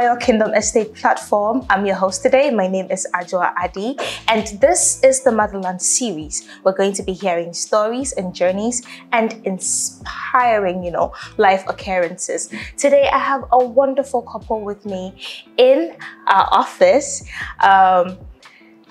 Royal Kingdom Estate platform. I'm your host today. My name is Ajua Adi, and this is the Motherland series. We're going to be hearing stories and journeys and inspiring, you know, life occurrences. Today, I have a wonderful couple with me in our office. Um,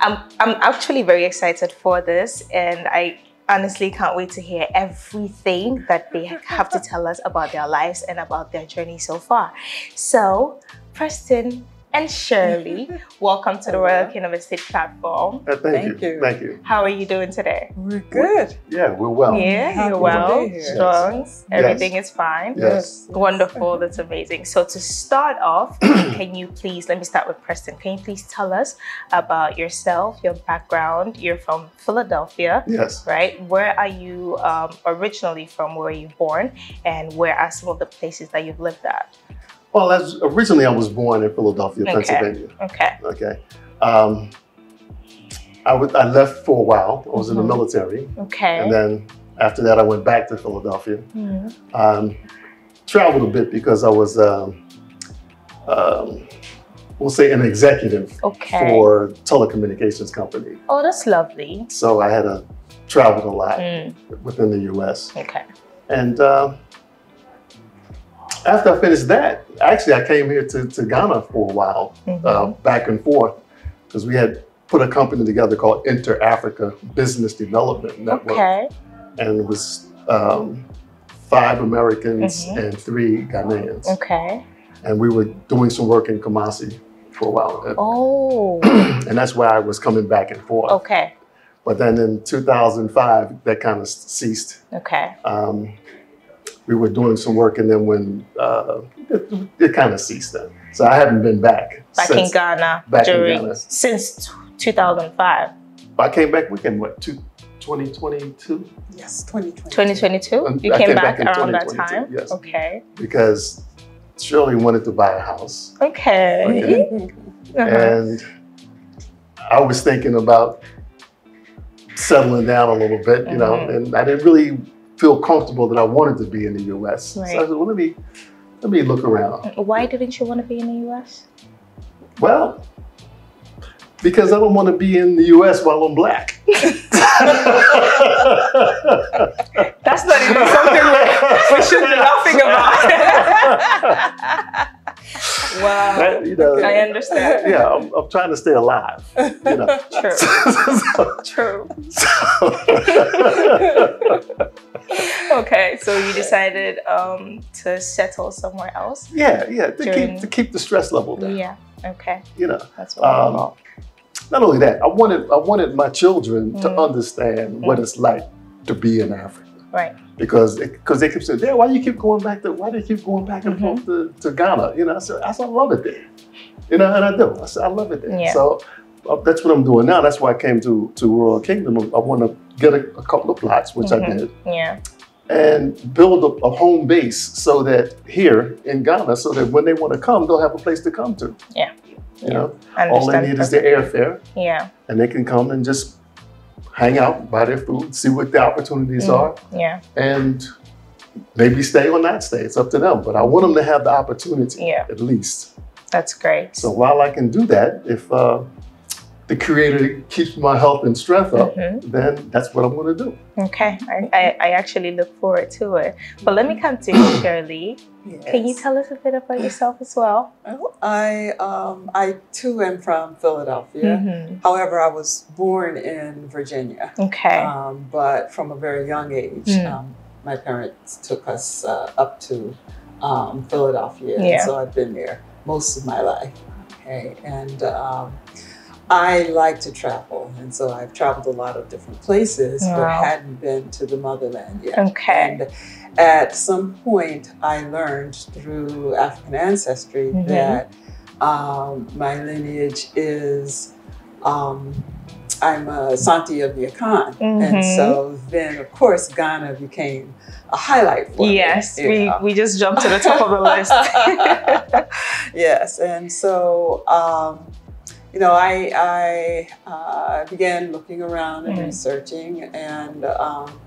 I'm, I'm actually very excited for this, and I honestly can't wait to hear everything that they have to tell us about their lives and about their journey so far. So, Preston, and Shirley. Welcome to the Royal Kingdom Estate platform. Uh, thank, thank you. you. Thank you. How are you doing today? We're good. Yeah, we're well. Yeah, Happy you're well, strong. Yes. Everything yes. is fine. Yes. Wonderful. That's amazing. So to start off, can you please let me start with Preston? Can you please tell us about yourself, your background? You're from Philadelphia. Yes. Right. Where are you um, originally from? Where were you born? And where are some of the places that you've lived at? Well, as originally I was born in Philadelphia, okay. Pennsylvania. Okay. Okay. Um, I, I left for a while. I was mm -hmm. in the mm-hmm. military. Okay. And then after that, I went back to Philadelphia. Mm -hmm. um, traveled a bit because I was, um, um, we'll say, an executive okay. for a telecommunications company. Oh, that's lovely. So I had to travel a lot mm. within the U.S. Okay. And uh, after I finished that, actually, I came here to, to Ghana for a while, mm-hmm. uh, back and forth, because we had put a company together called Inter Africa Business Development Network. Okay. And it was um, five Americans mm-hmm. and three Ghanaians. Okay. And we were doing some work in Kumasi for a while. Oh. and that's why I was coming back and forth. Okay. But then in 2005, that kind of ceased. Okay. Um, we were doing some work, and then when uh, it, it kind of ceased then. So I haven't been back. Back since, in Ghana back during in Ghana. since 2005. I came back weekend what two, 2022? Yes, 2022. 2022? You came, came, back, back around that time? Yes. Okay. Because Shirley wanted to buy a house. Okay. okay. Uh -huh. And I was thinking about settling down a little bit, you mm -hmm. know, mm-hmm. and I didn't really feel comfortable that I wanted to be in the U.S. Right. So I said, well, let me let me look around. Why didn't you want to be in the U.S.? Well, because I don't want to be in the U.S. while I'm black. That's not even something we should be laughing about. wow. That, you know, I understand. Yeah, I'm, I'm, trying to stay alive. You know. True. True. okay, so you decided um, to settle somewhere else? Yeah, yeah, to during... keep to keep the stress level down. Yeah. Okay. You know. That's what um, not only that, I wanted I wanted my children mm. to understand mm. what it's like to be in Africa. Right. Because because they keep saying, Dad, why do you keep going back to why do you keep going back and forth to, to Ghana? You know, I said, I said, I love it there. You know, and I do. I said, I love it there. Yeah. So uh, that's what I'm doing now. That's why I came to to Royal Kingdom. I want to get a, a, couple of plots, which -hmm. I mm-hmm. did. Yeah. And build a, a, home base so that here in Ghana, so that when they want to come, they'll have a place to come to. Yeah. You know, all they need is the airfare. Yeah. And they can come and just hang out, buy their food, see what the opportunities mm. are. Yeah. And maybe stay or not stay. It's up to them. But I want them to have the opportunity yeah. at least. That's great. So while I can do that, if uh, the creator keeps my health and strength up, mm-hmm. then that's what I'm going to do. Okay. I, I, I, actually look forward to it. But let me come to you, Shirley. Yes. Can you tell us a bit about yourself as well? well I, um, I too am from Philadelphia. Mm-hmm. However, I was born in Virginia. Okay. Um, but from a very young age, mm. um, my parents took us uh, up to um, Philadelphia. Yeah. And so I've been there most of my life. Okay. And um, I like to travel, and so I've traveled a lot of different places, wow. but hadn't been to the motherland yet. Okay. And at some point, I learned through African ancestry mm -hmm. that um, my lineage is. Um, I'm Asante of the Akan. Mm -hmm. And mm-hmm. so then, of course, Ghana became a highlight for yes, me. Yes, we, we just jumped to the top of the list. yes, and so um, you know, I, I uh, began looking around and mm. researching and um,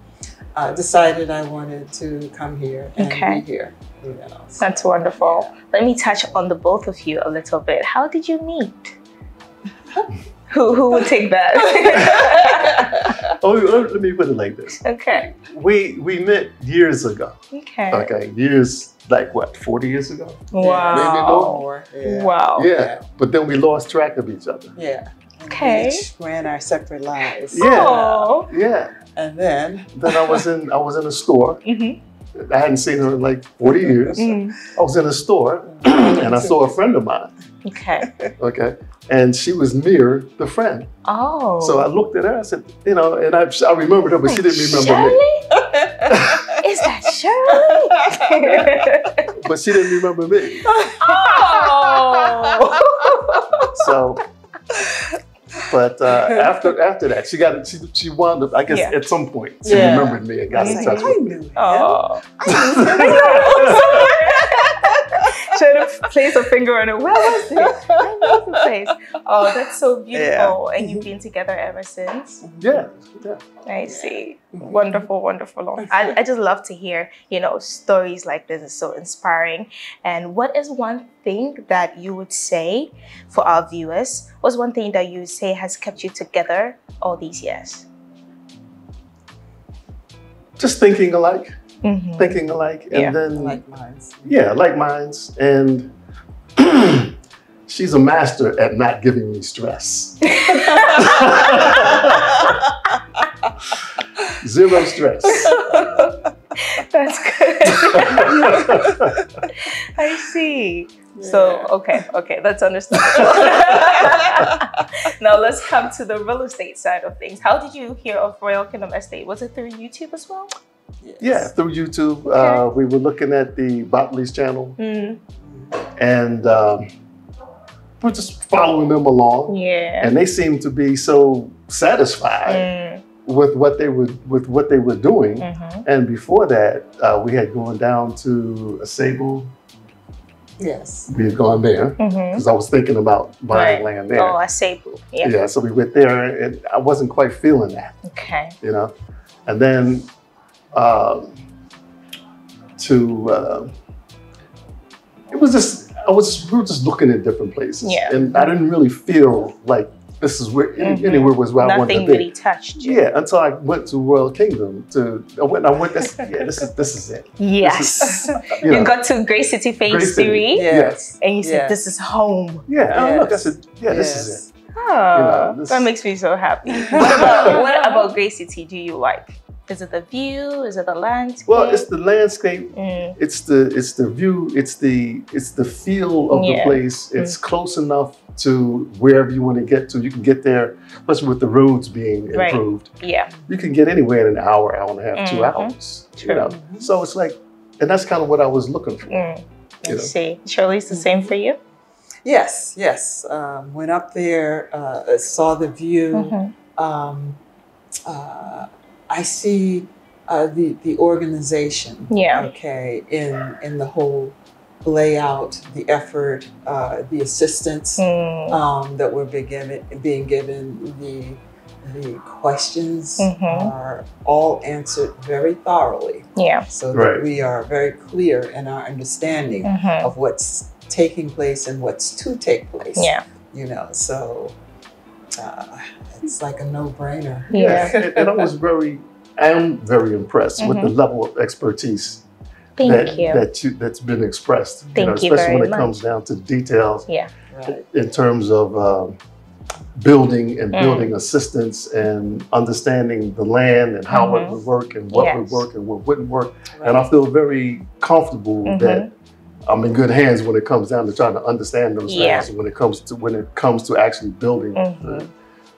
uh, decided I wanted to come here and okay. be here. You know, so, That's wonderful. Let me touch on the both of you a little bit. How did you meet? who who would take that? Oh, let me put it like this. okay. We we met years ago. Okay. Okay, years like what, 40 years ago? Wow. Maybe more. More, yeah. Wow. Yeah, but then we lost track of each other. Yeah. Okay. We each ran our separate lives. Yeah. Oh. Yeah. And then Then I was in I was in a store. Mhm. I hadn't seen her in like 40 years. Mm. I was in a store and I saw a friend of mine. Okay. Okay. And she was near the friend. Oh. So I looked at her, I said, you know, and I, I remembered her, but she didn't remember Shirley? me. Is that Shirley? But she didn't remember me. oh. So, but uh, after after that, she got she she wound up. I guess Yeah. at some point she Yeah. remembered me and got I in touch I with me. knew him. Oh. I knew him. Trying to place a finger on it. Where was it? I know the place. Oh, oh that's so beautiful. And you've mm-hmm. been together ever since. Yeah, yeah. I see. Mm-hmm. Wonderful, wonderful. I, I just love to hear, you know, stories like this. It's so inspiring. And what is one thing that you would say for our viewers? What's one thing that you would say has kept you together all these years? Just thinking alike, Mhm. thinking alike, and Yeah. then like mine. yeah, like minds, and she's a master at not giving me stress. Zero stress. That's good. I see. So, okay, okay, that's understandable. now let's come to the real estate side of things. How did you hear of Royal Kingdom Estate? Was it through YouTube as well? Yes. yeah, through YouTube, uh, we were looking at the Botley's channel, Mm, and um, we're just following them along. yeah. and they seemed to be so satisfied Mm, with what they were with what they were doing. mhm. And before that, uh, we had gone down to Asebu. Yes. We had gone there because I was thinking about buying land there. Oh, Asebu. Yeah. yeah, so we went there, and I wasn't quite feeling that, Okay. you know. And then um, to uh, it was just I was we were just looking at different places, Yeah. and I didn't really feel like this is where any, Mhm. anywhere was where I wanted Nothing to be. really touched you. Yeah, until I went to Royal Kingdom to I went I went this yeah this is this is it. Yes. You you know, got to Great City Phase Great City. 3 Yes. and you said, Yes. This is home. yeah. I look, I said yeah this is it. Oh, know, that makes me so happy. What about, what about Great City do you like? Is it the view? Is it the landscape? Well, it's the landscape. Mm, It's the it's the view. It's the it's the feel of the Yeah. Mm. place. It's close enough to wherever you want to get to. You can get there, especially with the roads being Right. improved. yeah. You can get anywhere in an hour, hour and a half, two Mhm. hours. True. You know, so it's like, and that's kind of what I was looking for. Mm, I You know. see. Shirley, it's the same for you? Yes, yes. Um, went up there, uh, saw the view. Mhm. Um, uh, I see uh, the the organization. Yeah. Okay, in in the whole layout, the effort, uh, the assistance Mm, um, that we're being given, being given. The the questions Mhm. are all answered very thoroughly, yeah. so Right. that we are very clear in our understanding Mhm. of what's taking place and what's to take place. Yeah. You know, so uh, it's like a no-brainer. Yeah. and, and I was very, I am very impressed with the level of expertise Mm-hmm. Thank that you. that you that's been expressed. Thank you especially very when it much. comes down to details yeah. Right. in terms of um, building and Mm. building assistance and understanding the land and how it Mhm. would work and what would work and what wouldn't work. right. And I feel very comfortable Mhm. that I'm in good hands when it comes down to trying to understand those Yeah. things. When it comes to when it comes to actually building Mhm.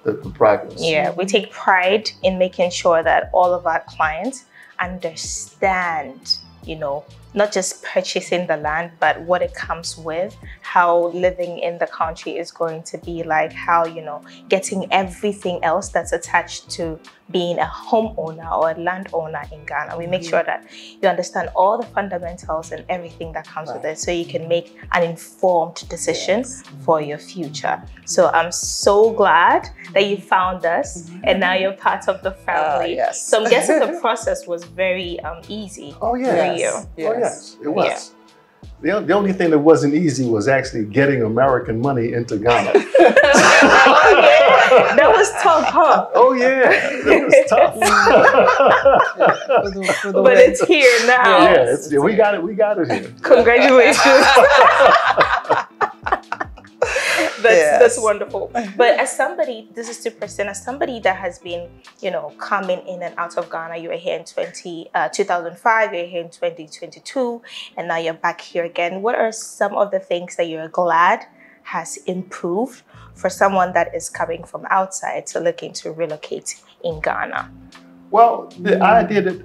the, the, the progress. Yeah, we take pride in making sure that all of our clients understand, you know, not just purchasing the land, but what it comes with, how living in the country is going to be like, how, you know, getting everything else that's attached to being a homeowner or a landowner in Ghana. We make sure mm-hmm. that you understand all the fundamentals and everything that comes with it so you can make an informed decision Yes. for your future. So I'm so glad that you found us and now you're part of the family. yes. So I'm guessing the process was very um, easy Oh for yeah. you. Oh yes, it was. The, the only thing that wasn't easy was actually getting American money into Ghana. oh, yeah. That was tough, huh? Oh yeah, it was tough. For the- for the But way- it's here now. yeah, it's, yeah, we got it. We got it here. Congratulations. That's Yes. that's wonderful. But as somebody, this is to Preston, as somebody that has been, you know, coming in and out of Ghana, you were here in 20, uh, 2005, you're here in 2022, and now you're back here again. What are some of the things that you're glad has improved for someone that is coming from outside to looking to relocate in Ghana? Well, the idea that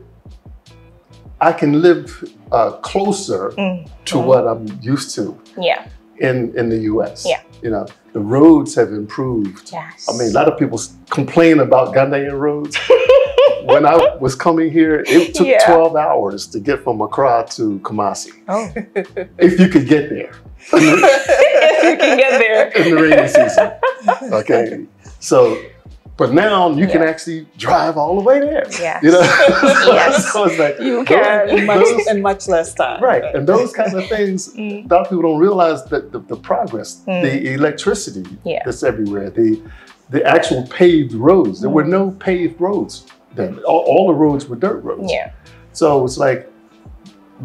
I can live uh, closer Mm. to what I'm used to Yeah. in in the U.S. Yeah. You know, the roads have improved. Yes. I mean, a lot of people complain about Ghanaian roads. when I was coming here, it took Yeah. 12 hours to get from Accra to Kumasi. Oh. If you could get there if you can get there. in the rainy season. Okay. So, but now you can actually drive all the way there. Yes. You know? Yes. so it's like, You can. in much, those- in much less time. Right. And those kinds of things, Mm. a lot of people don't realize that the, the progress, Mm. the electricity Yeah. that's everywhere, the the actual paved roads. There were Mm. no paved roads then. All, all the roads were dirt roads. Yeah. So it's like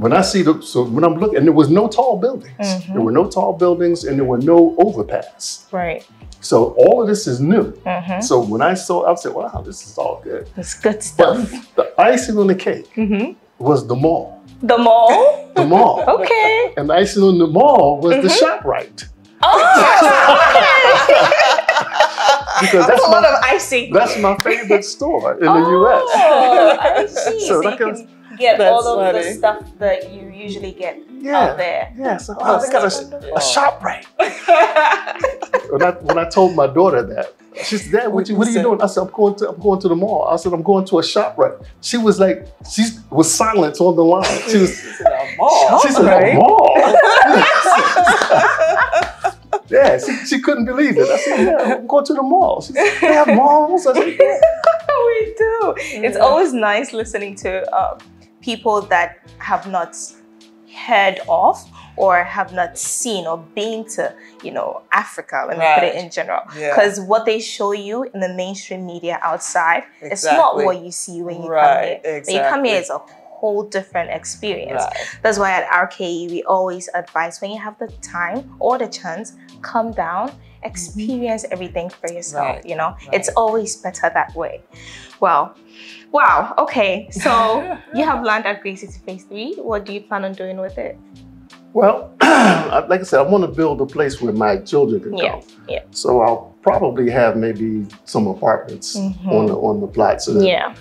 when I see the so when I'm looking and there was no tall buildings. Mhm. There were no tall buildings and there were no overpass. Right. So all of this is new. Mm-hmm. So when I saw I said, wow, this is all good. It's good stuff. But the icing on the cake Mm-hmm. was the mall. The mall. The mall. Okay. And the icing on the mall was the Mhm. ShopRite. Oh. okay. Because That's that's a lot my, of icing. that's my favorite store in the Oh, US. I see. So that can get That's all of the stuff that you usually get out there. Yeah, so Oh, oh, they got that's a, wonderful. a ShopRite. When I, when I told my daughter that, she said, Dad, what, you, what are you doing? I said, I'm going to I'm going to the mall. I said, I'm going to a ShopRite. She was like, she was silent on the line. She was She's in a mall. she said, Right. a mall. yeah, she, she couldn't believe it. I said, Yeah, I'm going to the mall. She said, They have malls? I said, Yeah. we do. It's always nice listening to um, people that have not heard of or have not seen or been to, you know, Africa. Let me put it in general. Yeah. Because what they show you in the mainstream media outside, it's not what you see when you Right, come here. When you come here, it's a whole different experience. Right. That's why at RKE we always advise when you have the time or the chance, come down, experience everything for yourself. Mm-hmm. Right, You know, right. it's always better that way. Well, wow. Okay, so you have land at Great City Phase Three. What do you plan on doing with it? Well, like I said, I want to build a place where my children can Yeah, come. yeah. So I'll probably have maybe some apartments Mhm. on the on the plot so that Yeah.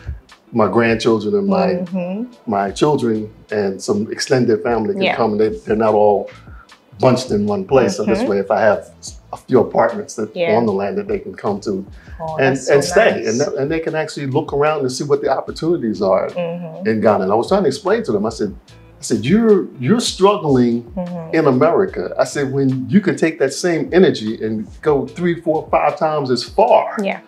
my grandchildren and my Mhm. my children and some extended family can Yeah. come. They, they're not all bunched in one place. So this Mhm. way, if I have a few apartments that Yeah. on the land that they can come to Oh, and, so and stay, nice. and, and they can actually look around and see what the opportunities are Mhm. in Ghana. And I was trying to explain to them. I said, I said, you're you're struggling Mhm. in America. I said, when you can take that same energy and go three, four, five times as far Yeah.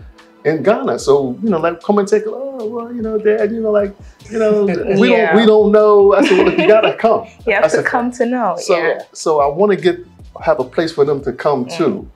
in Ghana. So, you know, like come and take a oh well, you know, Dad, you know, like, you know, we Yeah. don't we don't know. I said, well, you gotta come. You I have to said- come to know. So yeah. so I wanna get have a place for them to come Mm. to.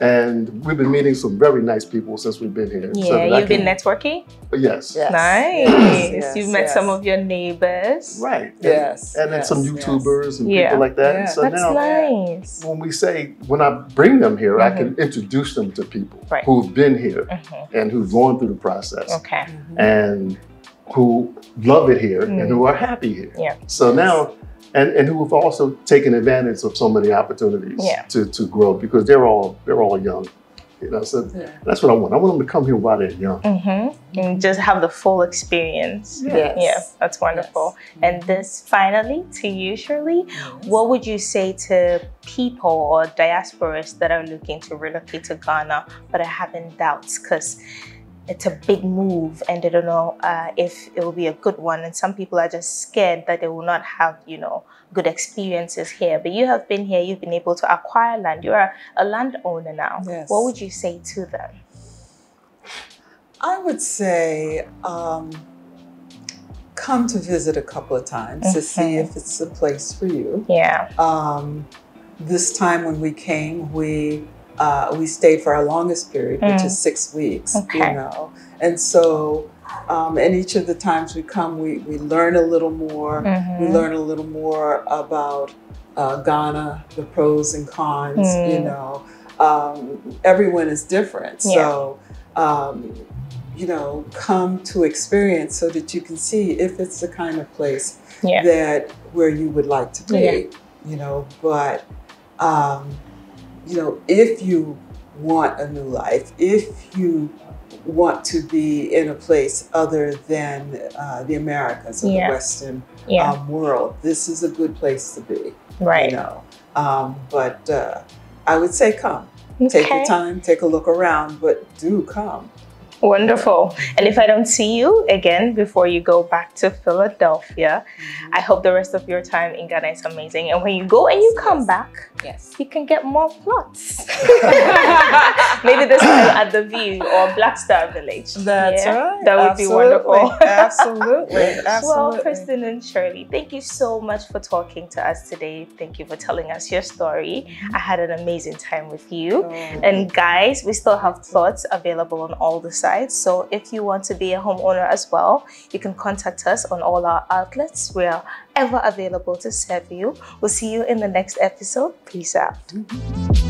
And we've been meeting some very nice people since we've been here. so Yeah, that I you've been can- networking. Yes. Yes. Nice. Yes, You've met yes. some of your neighbors. Right. And- Yes, And, then yes, some yes. YouTubers and Yeah. people like that. Yeah. So That's now nice. when we say when I bring them here, I can introduce them to people Mm-hmm. Right. who've been here Mhm. and who've gone through the process Okay. and who love it here Mm. and who are happy here. Yeah. So now and, and who have also taken advantage of so many opportunities Yeah. to, to grow because they're all they're all young. You know, so Yeah. that's what I want. I want them to come here while they're young. Mm-hmm. And just have the full experience. Yes. Yeah, that's wonderful. And this finally, to you, Shirley, what would you say to people or diasporas that are looking to relocate to Ghana but are having doubts? Because it's a big move and they don't know uh, if it will be a good one. And some people are just scared that they will not have, you know, good experiences here. But you have been here, you've been able to acquire land. You're a, a landowner now. Yes. What would you say to them? I would say um, come to visit a couple of times mm -hmm. to see mm-hmm. if it's a place for you. Yeah. Um, this time when we came, we uh, we stayed for our longest period, mm. which is mm. six weeks. Okay. You know, and so. Um, and each of the times we come, we, we learn a little more. Mm-hmm. We learn a little more about uh, Ghana, the pros and cons. Mm. You know, um, everyone is different. Yeah. So, um, you know, come to experience so that you can see if it's the kind of place yeah. that where you would like to be. Yeah. You know, but um, you know, if you want a new life, if you want to be in a place other than uh, the Americas or yeah. the Western yeah. um, world, this is a good place to be. Right. You know, um, but uh, I would say come. Okay. Take your time, take a look around, but do come. Wonderful. And if I don't see you again before you go back to Philadelphia, mm-hmm. I hope the rest of your time in Ghana is amazing. And when you go and you come back, yes, you can get more plots. Maybe this time at the View or Black Star Village. That's yeah? right. That would Absolutely. be wonderful. Absolutely. Absolutely. Well, Preston and Shirley, thank you so much for talking to us today. Thank you for telling us your story. Mm-hmm. I had an amazing time with you. Oh. And guys, we still have plots available on all the sites so if you want to be a homeowner as well, you can contact us on all our outlets. We are ever available to serve you. We'll see you in the next episode. Peace out. Mm -hmm.